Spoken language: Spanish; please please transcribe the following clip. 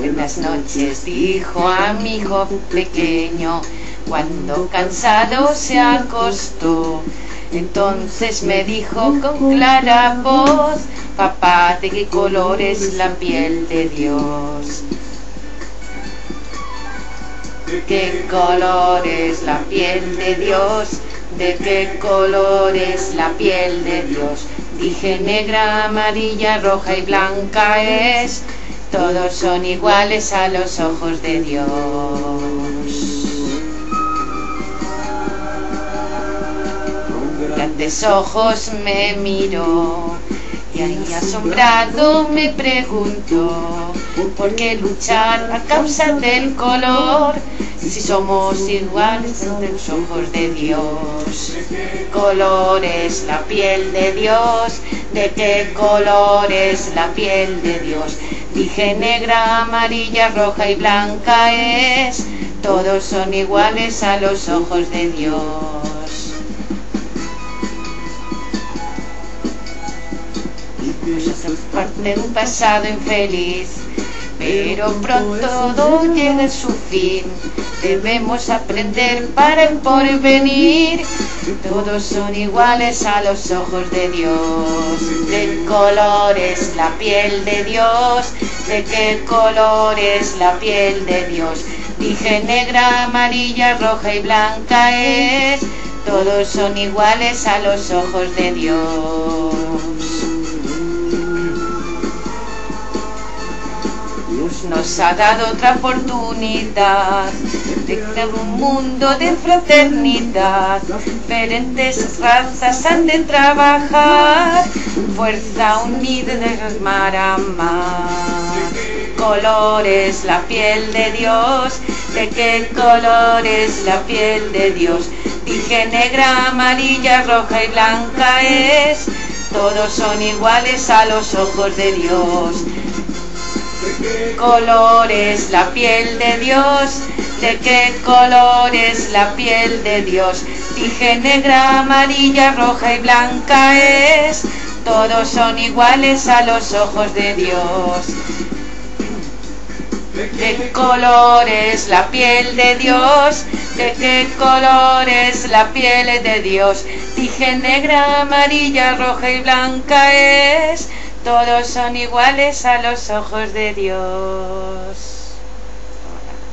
Buenas noches, dijo a mi hijo pequeño, cuando cansado se acostó. Entonces me dijo con clara voz, papá, ¿de qué color es la piel de Dios? ¿De qué color es la piel de Dios? ¿De qué color es la piel de Dios? Dije negra, amarilla, roja y blanca es. Todos son iguales a los ojos de Dios. Grandes ojos me miró y ahí asombrado me preguntó ¿por qué luchar a causa del color? Si somos iguales ante los ojos de Dios. Color es la piel de Dios, ¿de qué color es la piel de Dios? Dije negra, amarilla, roja y blanca es, todos son iguales a los ojos de Dios. Pues parte de un pasado infeliz, pero pronto todo llega a su fin. Debemos aprender para el porvenir. Todos son iguales a los ojos de Dios. ¿De color es la piel de Dios? ¿De qué color es la piel de Dios? Dije negra, amarilla, roja y blanca es. Todos son iguales a los ojos de Dios. Nos ha dado otra oportunidad de crear un mundo de fraternidad. Diferentes razas han de trabajar, fuerza unida de armar a. Colores la piel de Dios, ¿de qué color es la piel de Dios? Dije negra, amarilla, roja y blanca es. Todos son iguales a los ojos de Dios color es la piel de Dios? ¿De qué color es la piel de Dios? Dije negra, amarilla, roja y blanca es. Todos son iguales a los ojos de Dios. ¿De qué color es la piel de Dios? ¿De qué color es la piel de Dios? Dije negra, amarilla, roja y blanca es. Todos son iguales a los ojos de Dios.